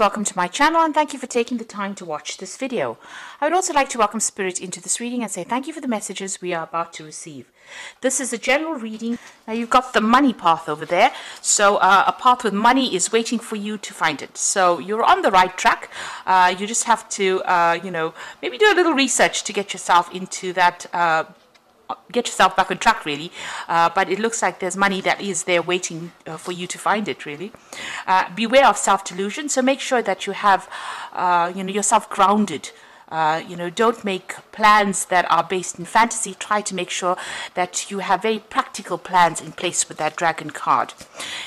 Welcome to my channel and thank you for taking the time to watch this video. I would also like to welcome Spirit into this reading and say thank you for the messages we are about to receive. This is a general reading. Now you've got the money path over there. So uh, a path with money is waiting for you to find it. So you're on the right track. Uh, you just have to, uh, you know, maybe do a little research to get yourself into that uh, get yourself back on track really. Uh, but it looks like there's money that is there waiting uh, for you to find it really. Uh, beware of self-delusion. So make sure that you have uh, you know yourself grounded uh, you know, don't make plans that are based in fantasy. Try to make sure that you have very practical plans in place with that dragon card.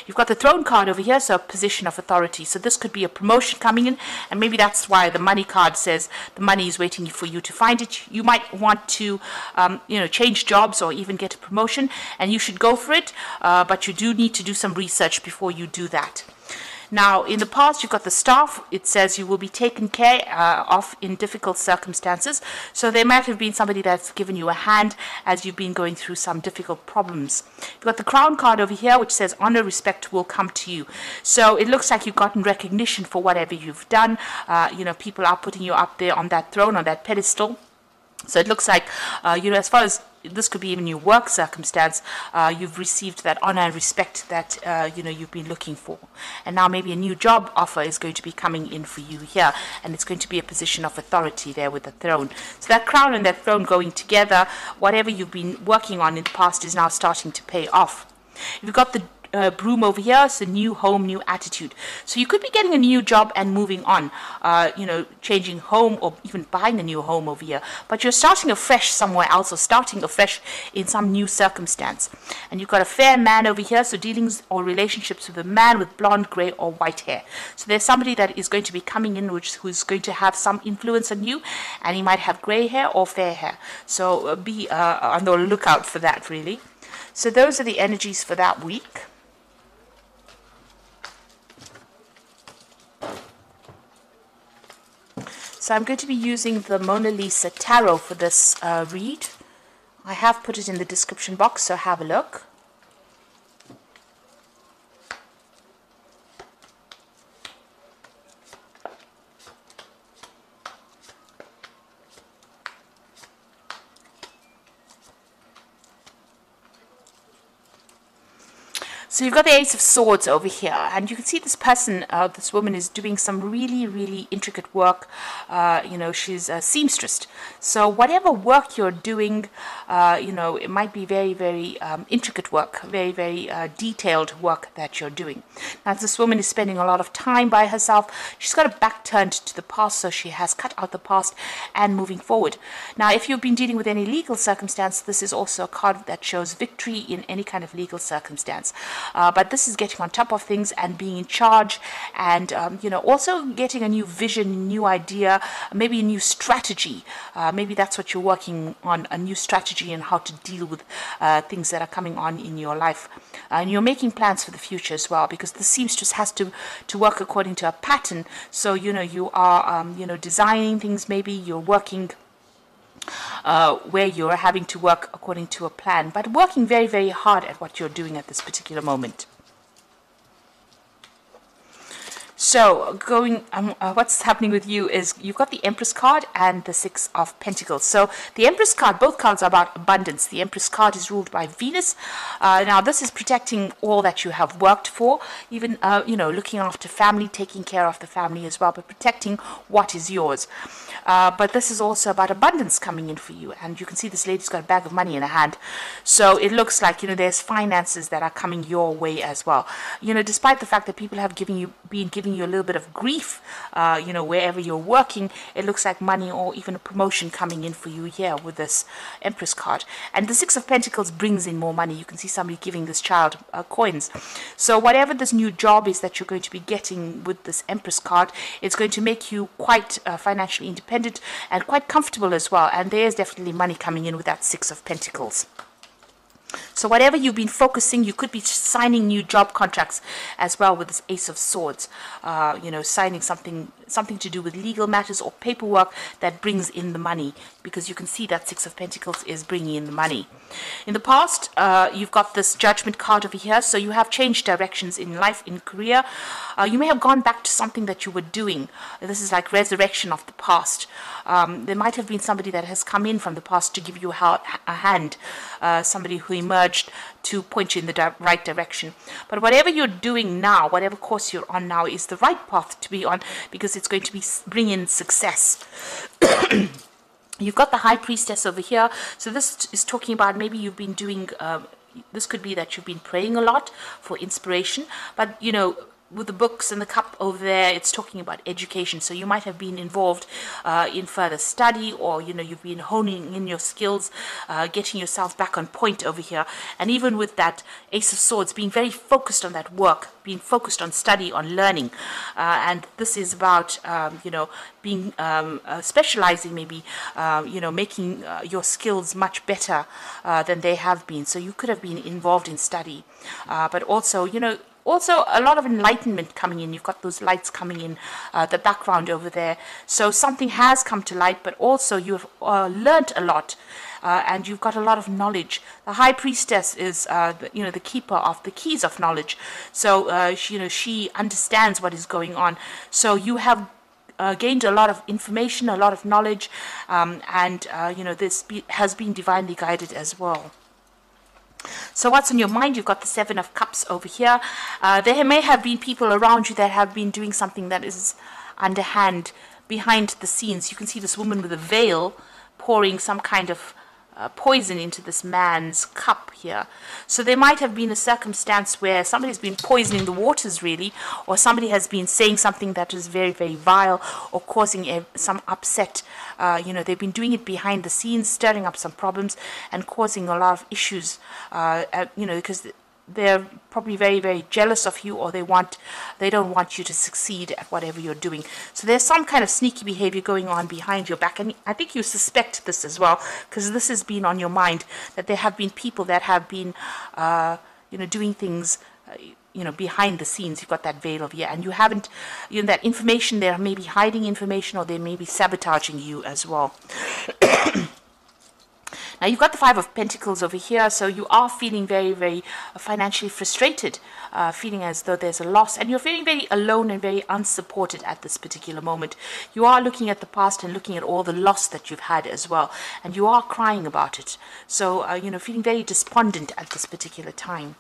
You've got the throne card over here, so a position of authority. So this could be a promotion coming in, and maybe that's why the money card says the money is waiting for you to find it. You might want to, um, you know, change jobs or even get a promotion, and you should go for it. Uh, but you do need to do some research before you do that. Now, in the past, you've got the staff. It says you will be taken care uh, of in difficult circumstances. So there might have been somebody that's given you a hand as you've been going through some difficult problems. You've got the crown card over here, which says honor, respect will come to you. So it looks like you've gotten recognition for whatever you've done. Uh, you know, people are putting you up there on that throne, on that pedestal. So it looks like, uh, you know, as far as this could be even your work circumstance, uh, you've received that honor and respect that, uh, you know, you've been looking for. And now maybe a new job offer is going to be coming in for you here, and it's going to be a position of authority there with the throne. So that crown and that throne going together, whatever you've been working on in the past is now starting to pay off. You've got the uh, broom over here. It's a new home, new attitude. So you could be getting a new job and moving on, uh, you know, changing home or even buying a new home over here. But you're starting afresh somewhere else or starting afresh in some new circumstance. And you've got a fair man over here, so dealings or relationships with a man with blonde, grey or white hair. So there's somebody that is going to be coming in which who's going to have some influence on you and he might have grey hair or fair hair. So uh, be uh, on the lookout for that really. So those are the energies for that week. So I'm going to be using the Mona Lisa Tarot for this uh, read. I have put it in the description box, so have a look. So you've got the Ace of Swords over here, and you can see this person, uh, this woman is doing some really, really intricate work. Uh, you know, she's a seamstress. So whatever work you're doing, uh, you know, it might be very, very um, intricate work, very, very uh, detailed work that you're doing. Now, this woman is spending a lot of time by herself. She's got a back turned to the past, so she has cut out the past and moving forward. Now, if you've been dealing with any legal circumstance, this is also a card that shows victory in any kind of legal circumstance. Uh, but this is getting on top of things and being in charge and, um, you know, also getting a new vision, new idea, maybe a new strategy. Uh, maybe that's what you're working on, a new strategy and how to deal with uh, things that are coming on in your life. and you're making plans for the future as well because the seamstress has to, to work according to a pattern. So, you know, you are, um, you know, designing things maybe, you're working uh, where you're having to work according to a plan, but working very, very hard at what you're doing at this particular moment. So, going, um, uh, what's happening with you is you've got the Empress card and the Six of Pentacles. So, the Empress card, both cards are about abundance. The Empress card is ruled by Venus. Uh, now, this is protecting all that you have worked for, even, uh, you know, looking after family, taking care of the family as well, but protecting what is yours. Uh, but this is also about abundance coming in for you. And you can see this lady's got a bag of money in her hand. So, it looks like, you know, there's finances that are coming your way as well. You know, despite the fact that people have given you, been giving you a little bit of grief, uh, you know, wherever you're working, it looks like money or even a promotion coming in for you here with this Empress card. And the Six of Pentacles brings in more money. You can see somebody giving this child uh, coins. So whatever this new job is that you're going to be getting with this Empress card, it's going to make you quite uh, financially independent and quite comfortable as well. And there's definitely money coming in with that Six of Pentacles. So whatever you've been focusing, you could be signing new job contracts as well with this Ace of Swords. Uh, you know, signing something something to do with legal matters or paperwork that brings in the money because you can see that Six of Pentacles is bringing in the money. In the past, uh, you've got this Judgment card over here, so you have changed directions in life, in career. Uh, you may have gone back to something that you were doing. This is like resurrection of the past. Um, there might have been somebody that has come in from the past to give you a, a hand, uh, somebody who emerged to point you in the di right direction. But whatever you're doing now, whatever course you're on now, is the right path to be on because it's going to be bring in success. You've got the High Priestess over here. So this is talking about maybe you've been doing. Um, this could be that you've been praying a lot for inspiration, but you know with the books and the cup over there, it's talking about education. So you might have been involved uh, in further study, or you know you've been honing in your skills, uh, getting yourself back on point over here. And even with that Ace of Swords, being very focused on that work, being focused on study, on learning. Uh, and this is about um, you know being um, uh, specializing, maybe uh, you know making uh, your skills much better than they have been. So you could have been involved in study, but also you know also a lot of enlightenment coming in. You've got those lights coming in uh, the background over there. So something has come to light, but also you've uh, learned a lot. Uh, and you've got a lot of knowledge. The high priestess is, uh, the, you know, the keeper of the keys of knowledge. So, uh, she, you know, she understands what is going on. So you have uh, gained a lot of information, a lot of knowledge, um, and uh, you know this be has been divinely guided as well. So what's on your mind? You've got the Seven of Cups over here. Uh, there may have been people around you that have been doing something that is underhand, behind the scenes. You can see this woman with a veil pouring some kind of uh, poison into this man's cup here. So there might have been a circumstance where somebody's been poisoning the waters, really, or somebody has been saying something that is very, very vile or causing a, some upset. Uh, you know, they've been doing it behind the scenes, stirring up some problems and causing a lot of issues, uh, you know, because they're probably very very jealous of you or they want they don't want you to succeed at whatever you're doing. So there's some kind of sneaky behavior going on behind your back. And i think you suspect this as well because this has been on your mind that there have been people that have been uh, you know doing things uh, you know behind the scenes. You've got that veil of yeah and you haven't you know that information they're maybe hiding information or they may be sabotaging you as well Now you've got the Five of Pentacles over here, so you are feeling very, very financially frustrated, uh, feeling as though there's a loss, and you're feeling very alone and very unsupported at this particular moment. You are looking at the past and looking at all the loss that you've had as well, and you are crying about it. So, uh, you know, feeling very despondent at this particular time.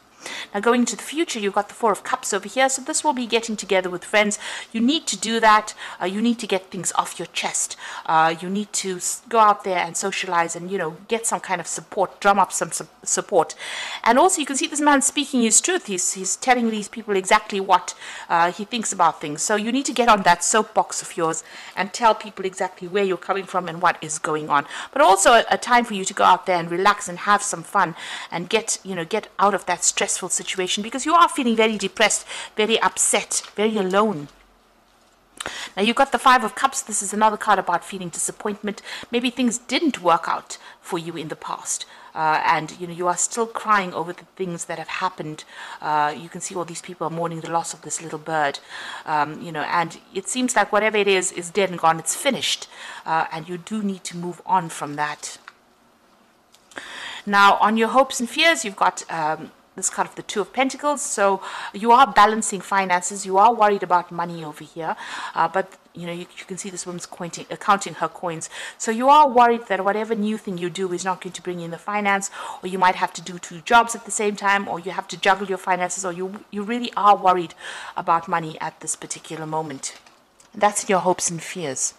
Now going into the future, you've got the Four of Cups over here, so this will be getting together with friends. You need to do that. Uh, you need to get things off your chest. Uh, you need to go out there and socialize and, you know, get some kind of support, drum up some su support. And also you can see this man speaking his truth. He's, he's telling these people exactly what uh, he thinks about things. So you need to get on that soapbox of yours and tell people exactly where you're coming from and what is going on. But also a, a time for you to go out there and relax and have some fun and get, you know, get out of that stress stressful situation because you are feeling very depressed, very upset, very alone. Now you've got the Five of Cups. This is another card about feeling disappointment. Maybe things didn't work out for you in the past. Uh, and you know you are still crying over the things that have happened. Uh, you can see all these people are mourning the loss of this little bird, um, you know, and it seems like whatever it is is dead and gone. It's finished, uh, and you do need to move on from that. Now, on your hopes and fears, you've got um, this card of the two of pentacles. So you are balancing finances. You are worried about money over here. Uh, but you know you, you, can see this woman's counting, uh, counting her coins. So you are worried that whatever new thing you do is not going to bring in the finance or you might have to do two jobs at the same time or you have to juggle your finances or you you really are worried about money at this particular moment. That's in your hopes and fears.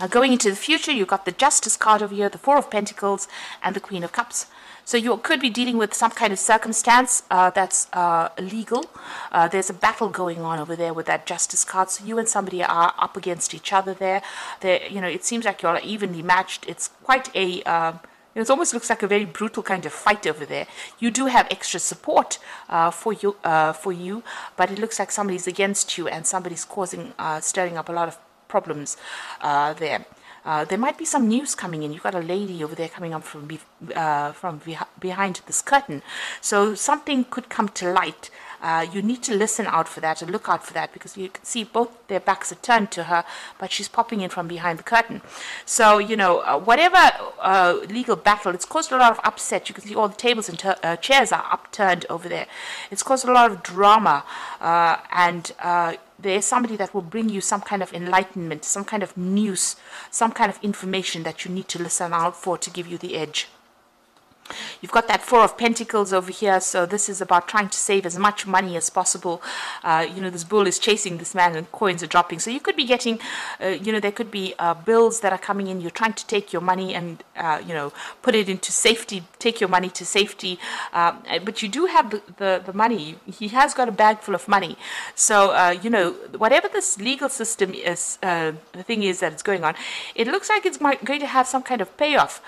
Now going into the future, you've got the Justice card over here, the Four of Pentacles, and the Queen of Cups. So you could be dealing with some kind of circumstance uh, that's uh, illegal. Uh, there's a battle going on over there with that justice card. So you and somebody are up against each other there. There, you know, it seems like you're evenly matched. It's quite a um, it almost looks like a very brutal kind of fight over there. You do have extra support uh, for you, uh, for you, but it looks like somebody's against you and somebody's causing, uh, stirring up a lot of problems uh, there. Uh, there might be some news coming in. You've got a lady over there coming up from be, uh, from behind this curtain, so something could come to light. Uh, you need to listen out for that and look out for that because you can see both their backs are turned to her, but she's popping in from behind the curtain. So, you know, uh, whatever uh, legal battle, it's caused a lot of upset. You can see all the tables and uh, chairs are upturned over there. It's caused a lot of drama uh, and there's somebody that will bring you some kind of enlightenment, some kind of news, some kind of information that you need to listen out for to give you the edge. You've got that Four of Pentacles over here, so this is about trying to save as much money as possible. Uh, you know, this bull is chasing this man and coins are dropping. So you could be getting, uh, you know, there could be uh, bills that are coming in. You're trying to take your money and, uh, you know, put it into safety, take your money to safety. Um, but you do have the, the, the, money. He has got a bag full of money. So, uh, you know, whatever this legal system is, the thing is that it's going on, it looks like it's going to have some kind of payoff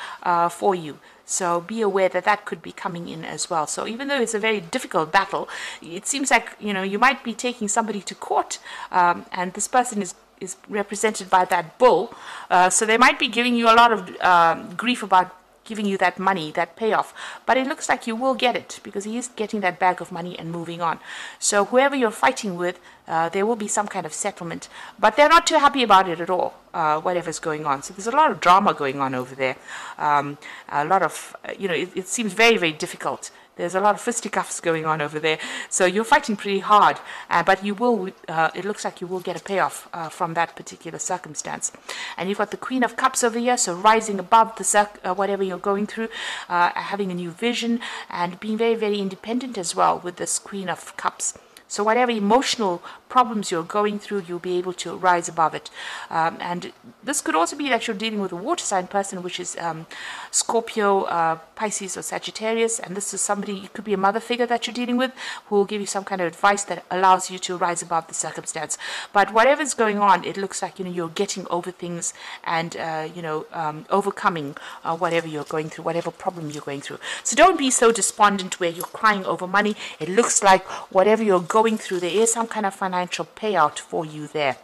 for you. So be aware that that could be coming in as well. So even though it's a very difficult battle, it seems like you know you might be taking somebody to court, um, and this person is is represented by that bull. Uh, so they might be giving you a lot of um, grief about giving you that money, that payoff. But it looks like you will get it because he is getting that bag of money and moving on. So whoever you're fighting with, uh, there will be some kind of settlement. But they're not too happy about it at all, uh, whatever's going on. So there's a lot of drama going on over there. Um, a lot of, you know, it, it seems very, very difficult there's a lot of fisticuffs going on over there. So you're fighting pretty hard, uh, but you will, uh, it looks like you will get a payoff uh, from that particular circumstance. And you've got the Queen of Cups over here, so rising above the uh, whatever you're going through, uh, having a new vision, and being very, very independent as well with this Queen of Cups. So whatever emotional problems you're going through, you'll be able to rise above it. Um, and this could also be that you're dealing with a water sign person, which is um, Scorpio, uh, Pisces, or Sagittarius. And this is somebody, it could be a mother figure that you're dealing with, who will give you some kind of advice that allows you to rise above the circumstance. But whatever's going on, it looks like you know you're getting over things and uh, you know um, overcoming uh, whatever you're going through, whatever problem you're going through. So don't be so despondent where you're crying over money. It looks like whatever you're going going through, there is some kind of financial payout for you there,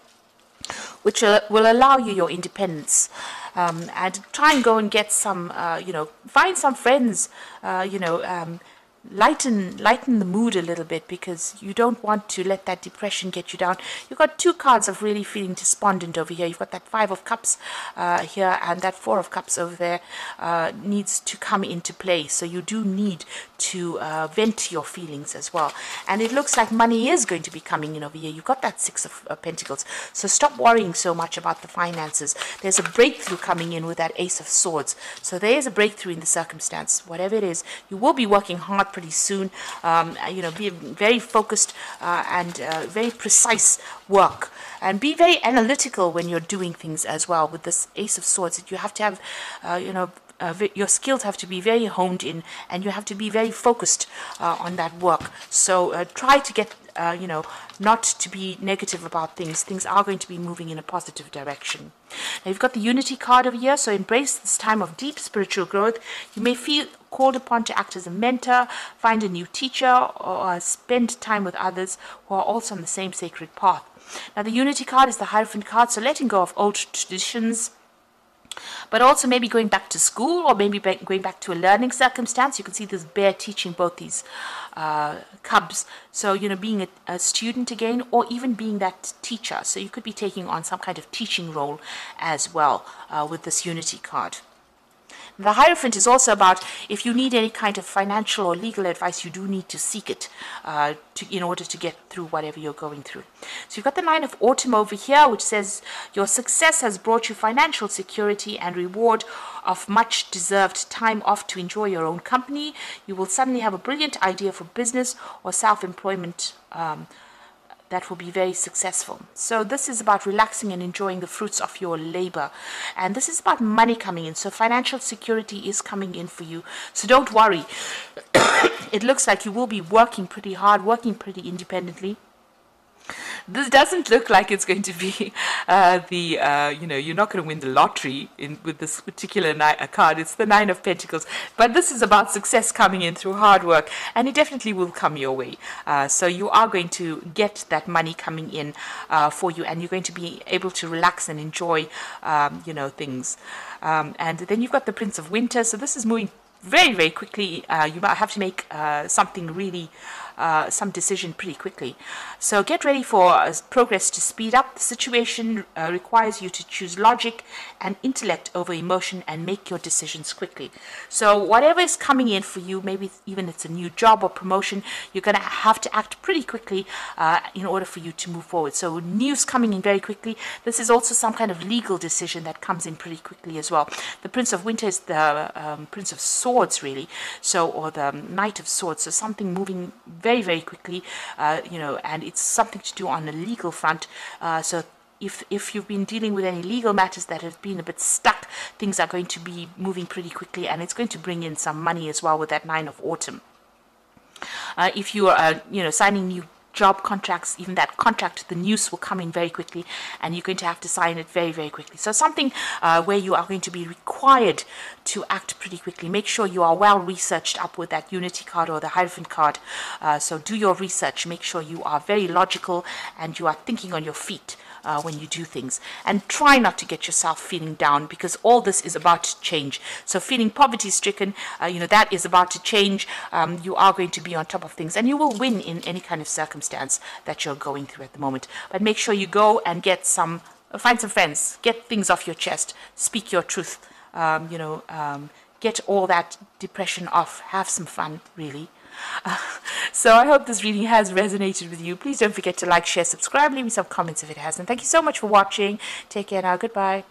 which uh, will allow you your independence. Um, and try and go and get some, uh, you know, find some friends, uh, you know, um, lighten lighten the mood a little bit because you don't want to let that depression get you down. You've got two cards of really feeling despondent over here. You've got that five of cups uh, here and that four of cups over there uh, needs to come into play. So you do need to uh, vent your feelings as well. And it looks like money is going to be coming in over here. You've got that six of uh, pentacles. So stop worrying so much about the finances. There's a breakthrough coming in with that ace of swords. So there is a breakthrough in the circumstance. Whatever it is, you will be working hard pretty soon. Um, you know, be very focused uh, and uh, very precise work. And be very analytical when you're doing things as well. With this Ace of Swords, you have to have, uh, you know, uh, your skills have to be very honed in and you have to be very focused uh, on that work. So uh, try to get, uh, you know, not to be negative about things. Things are going to be moving in a positive direction. Now you've got the Unity card over here, so embrace this time of deep spiritual growth. You may feel called upon to act as a mentor, find a new teacher, or spend time with others who are also on the same sacred path. Now the Unity card is the Hierophant card, so letting go of old traditions, but also maybe going back to school or maybe going back to a learning circumstance. You can see this bear teaching both these uh, cubs. So, you know, being a, a, student again or even being that teacher. So you could be taking on some kind of teaching role as well uh, with this Unity card. The Hierophant is also about if you need any kind of financial or legal advice, you do need to seek it uh, to, in order to get through whatever you're going through. So you've got the Nine of Autumn over here, which says your success has brought you financial security and reward of much deserved time off to enjoy your own company. You will suddenly have a brilliant idea for business or self-employment um, that will be very successful. So this is about relaxing and enjoying the fruits of your labor. And this is about money coming in. So financial security is coming in for you. So don't worry. it looks like you will be working pretty hard, working pretty independently. This doesn't look like it's going to be uh, the, uh, you know, you're not going to win the lottery in with this particular uh, card. It's the Nine of Pentacles. But this is about success coming in through hard work, and it definitely will come your way. Uh, so you are going to get that money coming in uh, for you, and you're going to be able to relax and enjoy, um, you know, things. Um, and then you've got the Prince of Winter. So this is moving very, very quickly. Uh, you might have to make something really uh, some decision pretty quickly. So get ready for uh, progress to speed up. The situation uh, requires you to choose logic and intellect over emotion and make your decisions quickly. So whatever is coming in for you, maybe even it's a new job or promotion, you're going to have to act pretty quickly uh, in order for you to move forward. So news coming in very quickly. This is also some kind of legal decision that comes in pretty quickly as well. The Prince of Winter is the um, Prince of Swords, really. So, or the Knight of Swords. So something moving very, very quickly, uh, you know, and it's something to do on a legal front. Uh, so if if you've been dealing with any legal matters that have been a bit stuck, things are going to be moving pretty quickly, and it's going to bring in some money as well with that nine of autumn. Uh, if you are, uh, you know, signing new job contracts, even that contract, the news will come in very quickly and you're going to have to sign it very, very quickly. So something uh, where you are going to be required to act pretty quickly. Make sure you are well researched up with that Unity card or the Hierophant card. Uh, so do your research. Make sure you are very logical and you are thinking on your feet uh, when you do things. And try not to get yourself feeling down because all this is about to change. So feeling poverty stricken, uh, you know, that is about to change. Um, you are going to be on top of things and you will win in any kind of circumstance that you're going through at the moment. But make sure you go and get some, uh, find some friends, get things off your chest, speak your truth, um, you know, um, get all that depression off, have some fun, really. So I hope this reading has resonated with you. Please don't forget to like, share, subscribe, leave me some comments if it has. And thank you so much for watching. Take care now. Goodbye.